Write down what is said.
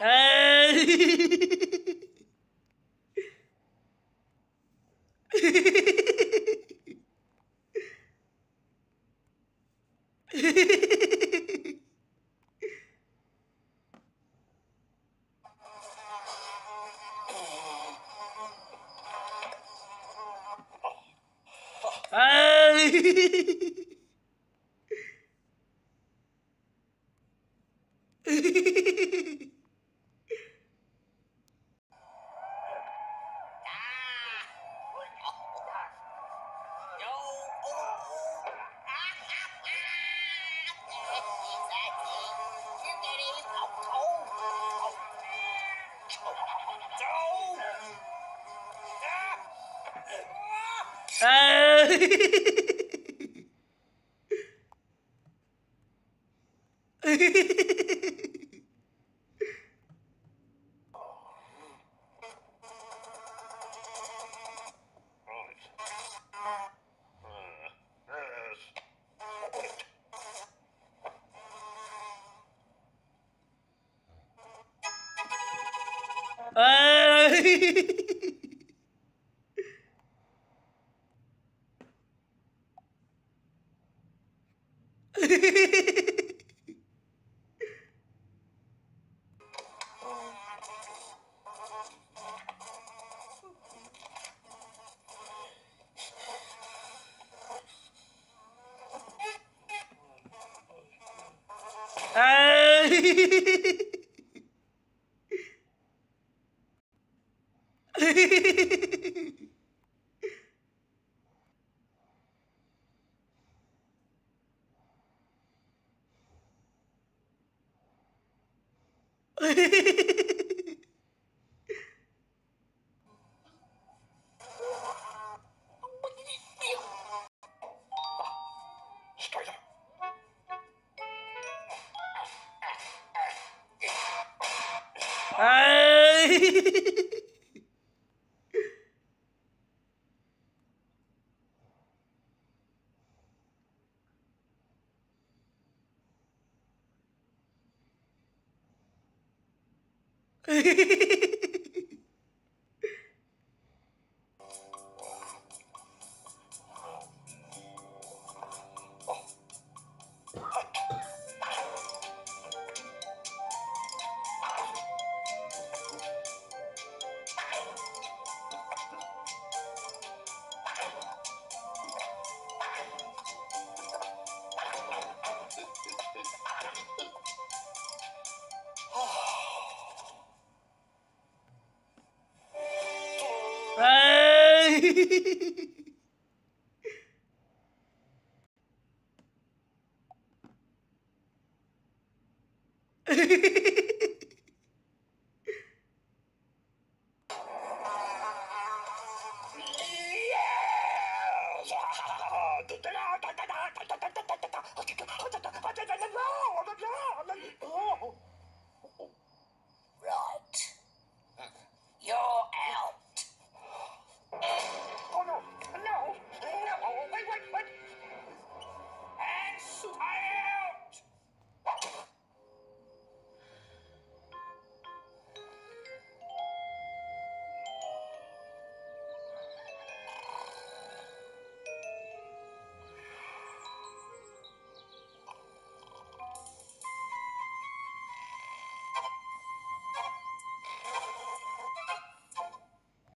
Hey! hey! Oh, Straight uh, up. Hehehehe どってなーだだだ